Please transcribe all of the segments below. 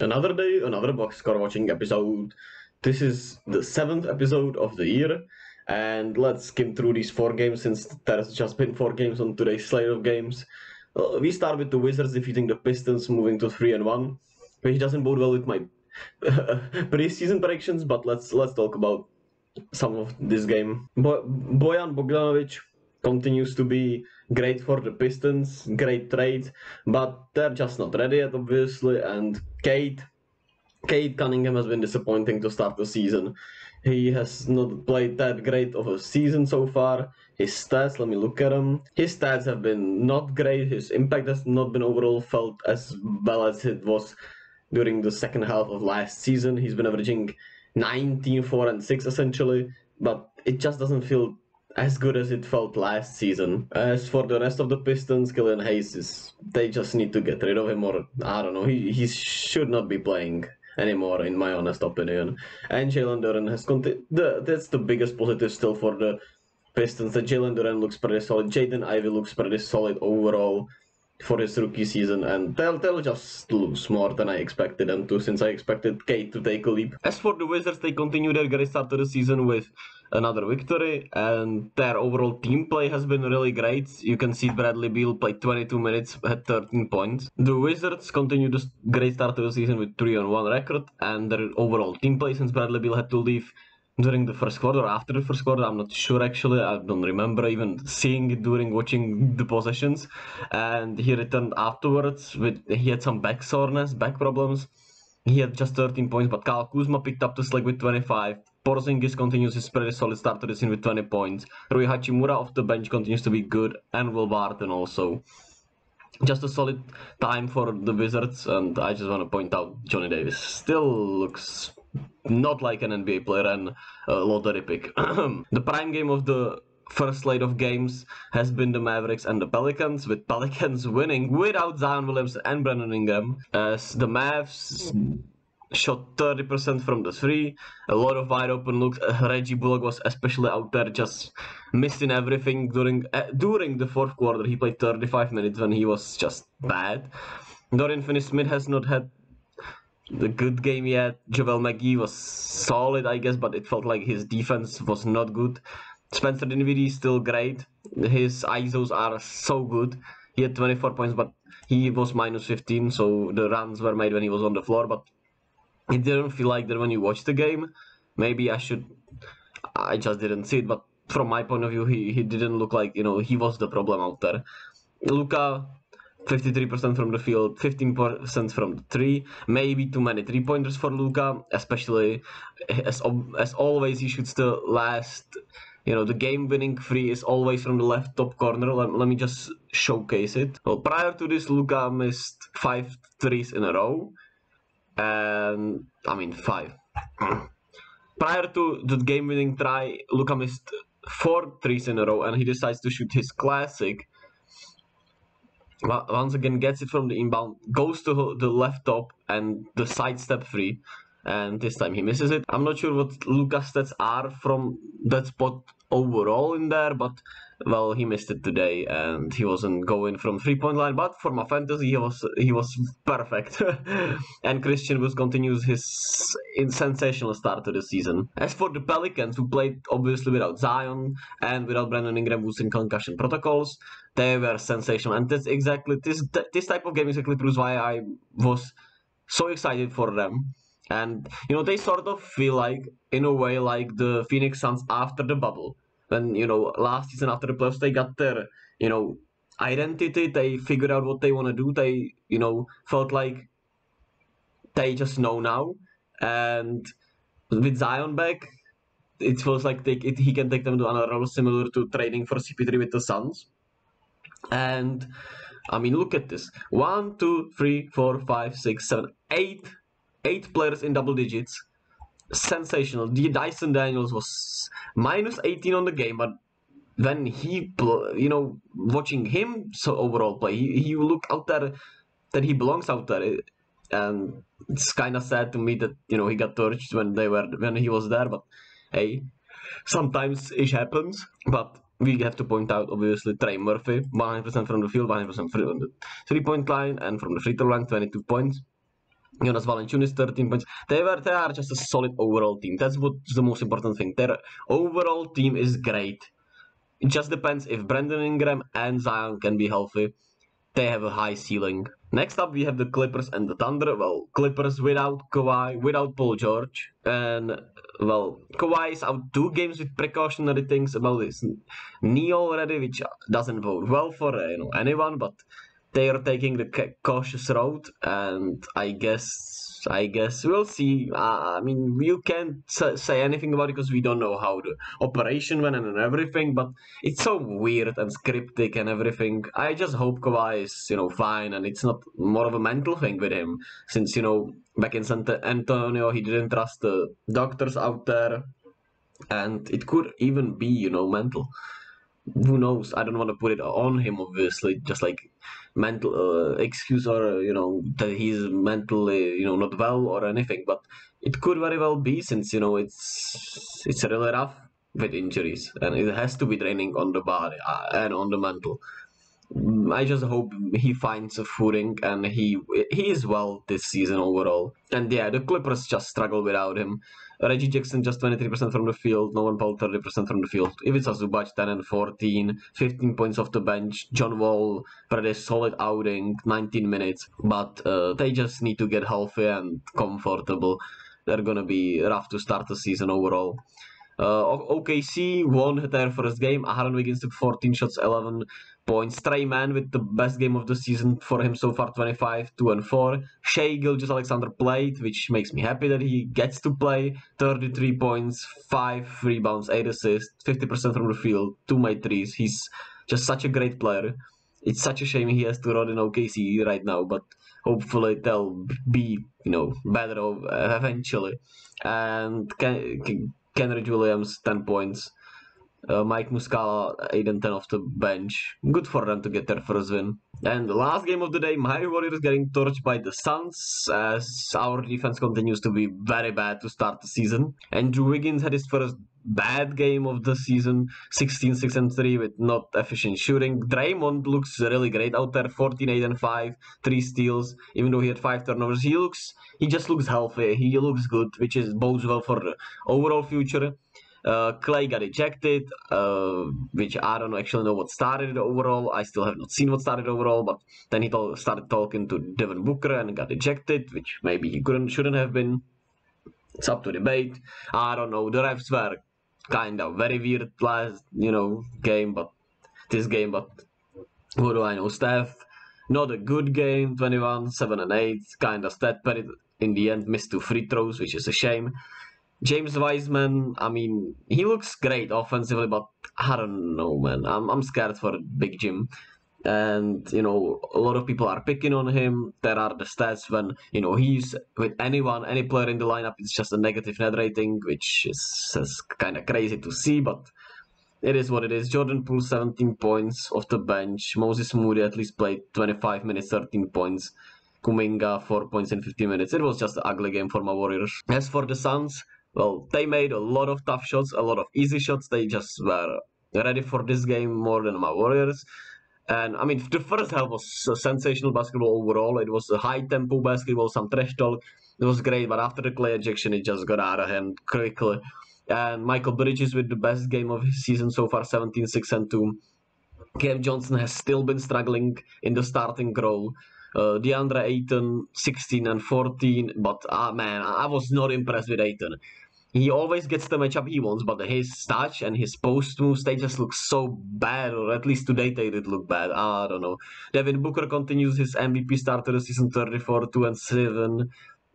Another day, another box score watching episode. This is the seventh episode of the year, and let's skim through these four games since there's just been four games on today's slate of games. Uh, we start with the Wizards defeating the Pistons, moving to three and one, which doesn't bode well with my preseason predictions. But let's let's talk about some of this game. Bo- Bojan Bogdanovic continues to be great for the Pistons, great trade, but they're just not ready yet, obviously. And Cade, Cade Cunningham has been disappointing to start the season. He has not played that great of a season so far. His stats, let me look at them. His stats have been not great. His impact has not been overall felt as well as it was during the second half of last season. He's been averaging 19, 4, and 6 essentially, but it just doesn't feel as good as it felt last season. As for the rest of the Pistons, Killian Hayes is they just need to get rid of him or I don't know, he, he should not be playing anymore in my honest opinion. And Jalen Duren has continued that's the biggest positive still for the Pistons that Jalen Duren looks pretty solid. Jaden Ivey looks pretty solid overall for his rookie season, and they'll, they'll just lose more than I expected them to, since I expected Cade to take a leap. As for the Wizards, they continue their great start to the season with another victory, and their overall team play has been really great. You can see Bradley Beal played 22 minutes, had 13 points. The Wizards continue the great start to the season with 3 on 1 record, and their overall team play since Bradley Beal had to leave during the first quarter after the first quarter i'm not sure actually i don't remember even seeing it during watching the possessions and he returned afterwards with he had some back soreness back problems he had just 13 points but Kyle Kuzma picked up the slack with 25 Porzingis continues his pretty solid start to the season with 20 points Rui Hachimura off the bench continues to be good and Will Barton also just a solid time for the Wizards and I just want to point out Johnny Davis still looks not like an NBA player and a lottery pick. the prime game of the first slate of games has been the Mavericks and the Pelicans, with Pelicans winning without Zion Williams and Brandon Ingram, as the Mavs shot 30% from the three, a lot of wide open looks. Reggie Bullock was especially out there just missing everything during uh, during the fourth quarter. He played 35 minutes when he was just bad. Dorian Finney-Smith has not had the good game yet. JaVale McGee was solid, I guess, but it felt like his defense was not good. Spencer Dinwiddie is still great. His ISOs are so good. He had 24 points, but he was minus 15, so the runs were made when he was on the floor. But it didn't feel like that when you watch the game. Maybe I should. I just didn't see it, but from my point of view, he, he didn't look like you know he was the problem out there. Luka, 53% from the field, 15% from the three. Maybe too many three pointers for Luka, especially as as always he shoots the last. You know, the game winning three is always from the left top corner. Let, let me just showcase it. Well, prior to this, Luka missed five threes in a row. And I mean, five. prior to the game winning try, Luka missed four threes in a row and he decides to shoot his classic once again gets it from the inbound, goes to the left top and the side step free, and this time he misses it. I'm not sure what Luka's stats are from that spot overall in there, but well, he missed it today, and he wasn't going from three point line. But for my fantasy, he was he was perfect. and Christian Wood continues his sensational start to the season. As for the Pelicans, who played obviously without Zion and without Brandon Ingram, who's in concussion protocols, they were sensational. And that's exactly this this type of game is exactly proves why I was so excited for them. And you know, they sort of feel like, in a way, like the Phoenix Suns after the bubble. When you know last season after the playoffs they got their you know identity. They figured out what they want to do. They you know felt like they just know now. And with zion back it feels like they, it, he can take them to another level similar to trading for cp3 with the suns. And i mean look at this. One two three four five six seven eight eight players in double digits sensational. The Dyson Daniels was minus 18 on the game, but when he, you know, watching him so overall play, he, he look out there that he belongs out there. And it's kind of sad to me that you know he got torched when they were when he was there. But hey, sometimes it happens. But we have to point out obviously Trey Murphy, 100% from the field, 100% from the three point line, and from the free throw line, 22 points. Jonas Valanciunas 13 points. They were they are just a solid overall team. That's what the most important thing. Their overall team is great. It just depends if Brandon Ingram and Zion can be healthy. They have a high ceiling. Next up, we have the Clippers and the Thunder. Well, Clippers without Kawhi, without Paul George, and well, Kawhi is out two games with precautionary things about his knee already, which doesn't bode well for uh, you know anyone. But they are taking the cautious road, and I guess I guess we'll see. Uh, I mean, you can't say anything about it because we don't know how the operation went and everything. But it's so weird and cryptic and everything. I just hope Kawhi is you know fine and it's not more of a mental thing with him, since you know back in San Antonio he didn't trust the doctors out there, and it could even be you know mental who knows? I don't want to put it on him, obviously, just like mental uh, excuse or you know that he's mentally you know not well or anything. But it could very well be since you know it's it's really rough with injuries and it has to be draining on the body uh, and on the mental. I just hope he finds a footing and he he is well this season overall. And yeah, the Clippers just struggle without him. Reggie Jackson just 23% from the field, Norman Powell 30% from the field. Ivica Zubac 10 and 14, 15 points off the bench. John Wall pretty solid outing, 19 minutes, but uh, they just need to get healthy and comfortable. They're gonna be rough to start the season overall. Uh, OKC won their first game. Aaron Wiggins took 14 shots, 11 points. Tre Mann with the best game of the season for him so far 25, 2 and 4. Shai Gilgeous-Alexander played, which makes me happy that he gets to play. 33 points, 5 rebounds, 8 assists, 50% from the field, 2 made threes. He's just such a great player. It's such a shame he has to run in OKC right now, but hopefully they'll be, you know, better eventually. And Ken- Kenrich Williams, 10 points. Uh, Mike Muscala, 8 and 10 off the bench. Good for them to get their first win. And last game of the day, my Warriors getting torched by the Suns as our defense continues to be very bad to start the season. Andrew Wiggins had his first bad game of the season 16 6 and 3 with not efficient shooting draymond looks really great out there 14 8 and 5 3 steals even though he had 5 turnovers he looks he just looks healthy he looks good which is bodes well for the overall future uh, Klay got ejected, uh, which I don't actually know what started overall. I still have not seen what started overall, but then he started talking to Devin Booker and got ejected, which maybe he couldn't, shouldn't have been. It's up to debate. I don't know. The refs were kind of very weird last, you know, game, but this game, but what do I know? Steph, not a good game, 21, 7 and 8, kind of stat, but in the end missed two free throws, which is a shame. James Wiseman, I mean, he looks great offensively, but I don't know, man. I'm, I'm scared for Big Jim. And you know a lot of people are picking on him. There are the stats when you know he's with anyone any player in the lineup it's just a negative net rating which is, is kind of crazy to see but it is what it is. Jordan poole 17 points off the bench. Moses moody at least played 25 minutes 13 points. Kuminga 4 points in 15 minutes. It was just an ugly game for my warriors. As for the suns well they made a lot of tough shots a lot of easy shots they just were ready for this game more than my warriors and I mean, the first half was sensational basketball overall. It was a high tempo basketball, some trash talk. It was great, but after the Klay ejection, it just got out of hand quickly. And Mikal Bridges with the best game of his season so far 17 6 and 2. Cam Johnson has still been struggling in the starting role. Uh, DeAndre Ayton 16 and 14, but ah man, I was not impressed with Ayton he always gets the matchup he wants, but his touch and his post they just look so bad, or at least today they did look bad. I don't know. Devin Booker continues his MVP start of the season 34, 2 and 7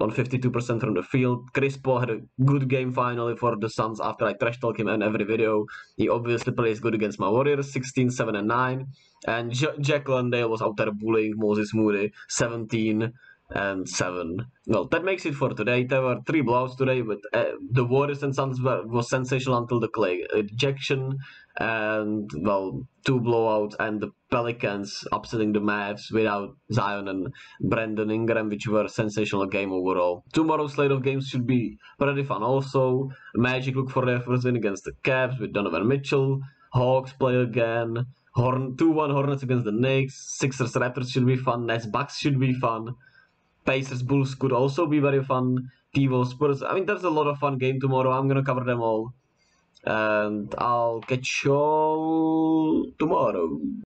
on 52% from the field. Chris Paul had a good game finally for the Suns after I trash talk him in every video. He obviously plays good against my Warriors, 16, 7 and 9. And J- Jock Landale was out there bullying Moses Moody, 17 and seven. Well, that makes it for today. There were three blowouts today, but uh, the Warriors and Suns were, was sensational until the Klay ejection, and well, two blowouts, and the Pelicans upsetting the Mavs without Zion and Brandon Ingram, which were sensational game overall. Tomorrow's slate of games should be pretty fun. Also, Magic look for their first win against the Cavs with Donovan Mitchell. Hawks play again. Horn 2-1 Hornets against the Knicks. Sixers Raptors should be fun. Nets Bucks should be fun Pacers Bulls could also be very fun. T-Wolves Spurs. I mean, there's a lot of fun game tomorrow. I'm gonna cover them all, and I'll catch you all tomorrow.